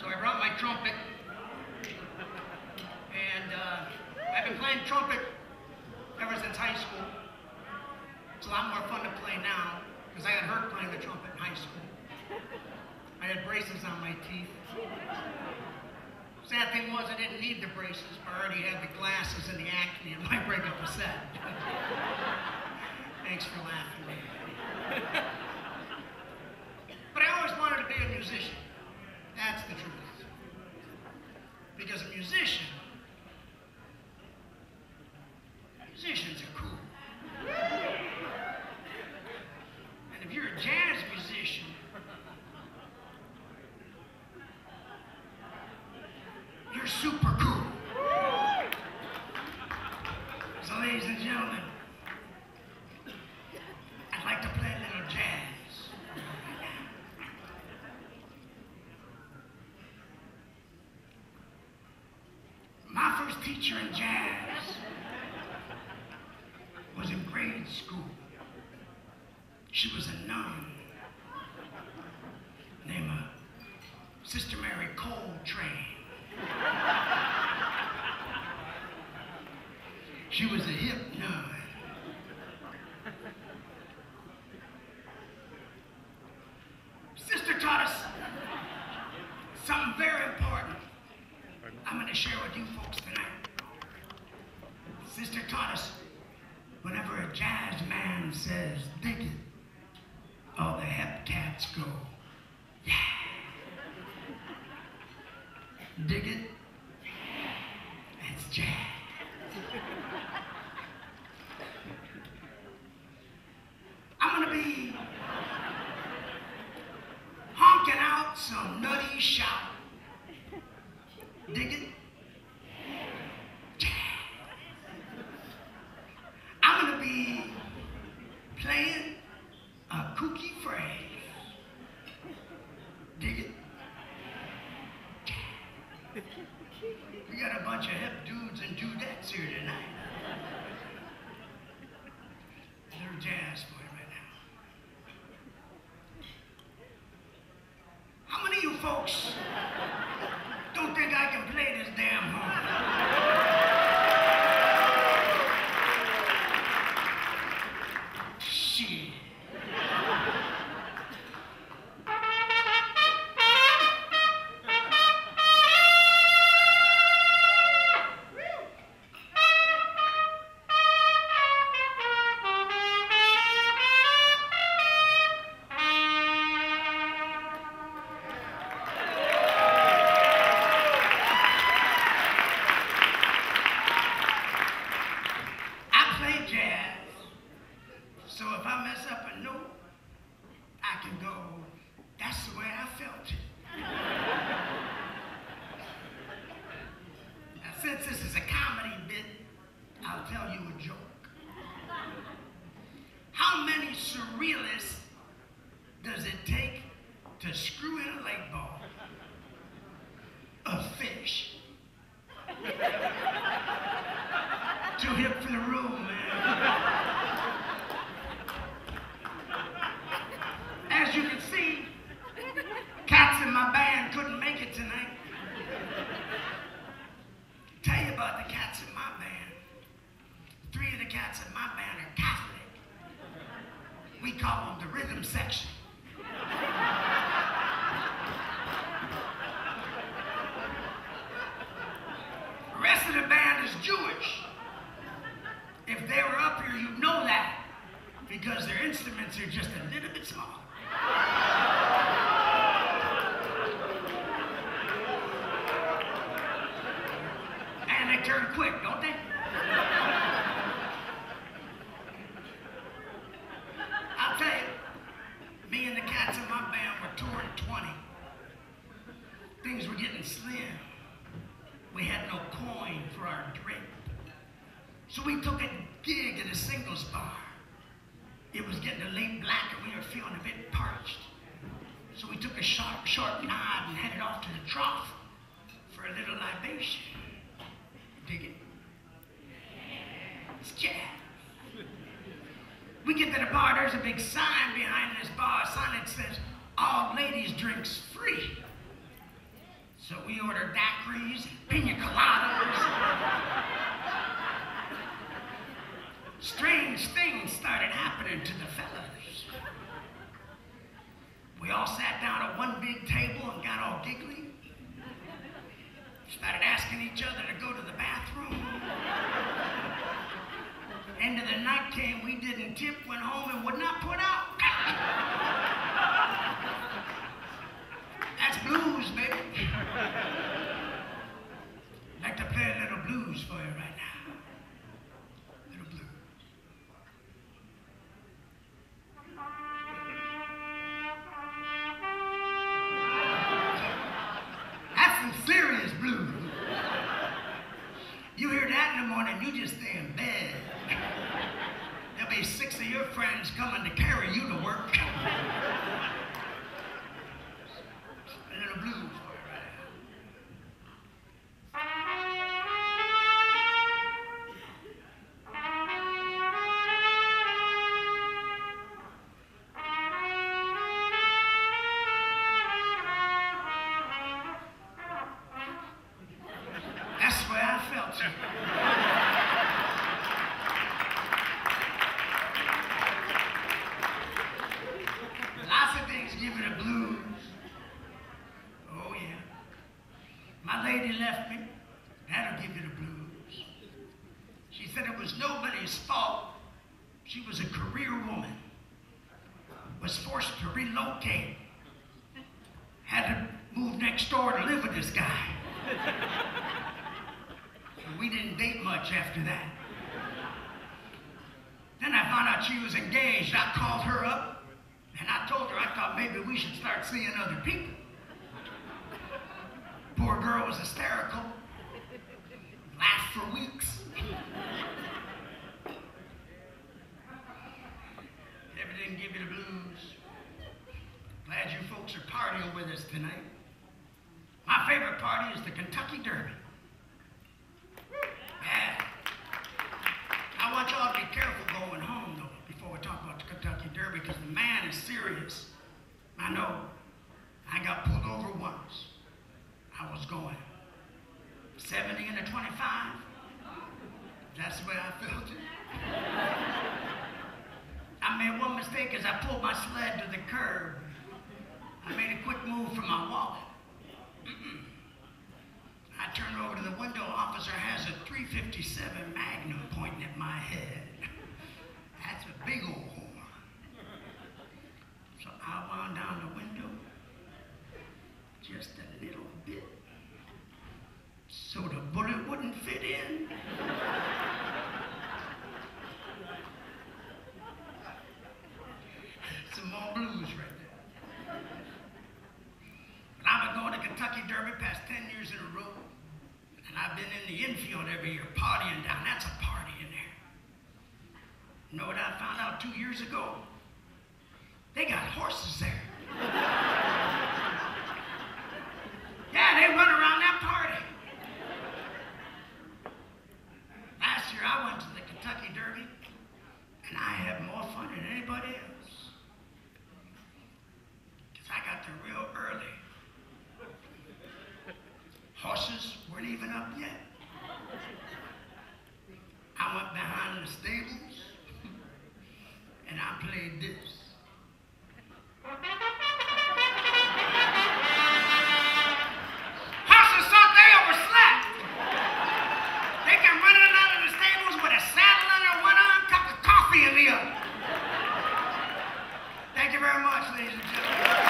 So I brought my trumpet. And uh, I've been playing trumpet ever since high school. It's a lot more fun to play now because I got hurt playing the trumpet in high school. I had braces on my teeth. Sad thing was I didn't need the braces, but I already had the glasses and the acne and my breakup was set. Thanks for laughing. but I always wanted to be a musician. That's the truth. Because a musician, musicians are cool. And if you're a jazz musician, you're super cool. So, ladies and gentlemen, I'd like to play a little jazz. Teacher in jazz was in grade school. She was a nun named Sister Mary Coltrane. She was a hip nun. Sister taught us something very important. I'm going to share with you folks. Sister taught us whenever a jazz man says, dig it, all the hep cats go, yeah. Dig it? That's jazz. I'm gonna be honking out some nutty shout. Dig it? Jazz. I'm gonna be playing a kooky phrase. Dig it? We got a bunch of hip dudes and dudettes here tonight. A little jazz for you right now. How many of you folks don't think I can play this damn horn? Shit. Too hip for the room, man. As you can see, cats in my band couldn't make it tonight. Tell you about the cats in my band. Three of the cats in my band are Catholic. We call them the rhythm section. The rest of the band is Jewish. If they were up here, you'd know that because their instruments are just a little bit smaller. And they turn quick, don't they? I'll tell you, me and the cats in my band were touring 20. Things were getting slim. We had no coin for our drink. So we took a gig at a singles bar. It was getting a late black and we were feeling a bit parched. So we took a sharp, short nod and headed off to the trough for a little libation. Dig it? It's jazz. We get to the bar, there's a big sign behind this bar, a sign that says, all ladies drinks free. So we ordered daiquiris pina coladas. Strange things started happening to the fellas. We all sat down at one big table and got all giggly. Started asking each other to go to the bathroom. End of the night came, we didn't tip, went home, and would not put out. That's blues, baby. I'd like to play a little blues for you right now. I Lots of things give it a blues. Oh, yeah. My lady left me. That'll give you the blues. She said it was nobody's fault. She was a career woman. Was forced to relocate. Had to move next door to live with this guy. We didn't date much after that. Then I found out she was engaged. I called her up and I told her I thought maybe we should start seeing other people. Poor girl was hysterical. Laughed for weeks. Ever didn't give you the blues. Glad you folks are partying with us tonight. My favorite party is the Kentucky Derby. Yeah. I want y'all to be careful going home, though, before we talk about the Derby, because the man is serious. I know. I got pulled over once. I was going 70 and a 25. That's the way I felt it. I made one mistake as I pulled my sled to the curb. I made a quick move for my wallet. I turned over to the window. Officer has a 357 Magnum pointing at my head. That's a big old wound down the window just a little bit so the bullet wouldn't fit in. Some more blues right there. But I've been going to Kentucky Derby past 10 years in a row. And I've been in the infield every year, partying down. That's a party in there. You know what I found out two years ago? They got horses there. yeah, they run around that party. Last year I went to the Kentucky Derby, and I had more fun than anybody else. Because I got there real early. Horses weren't even up yet. I went behind the stables and I played this. very much, ladies and gentlemen.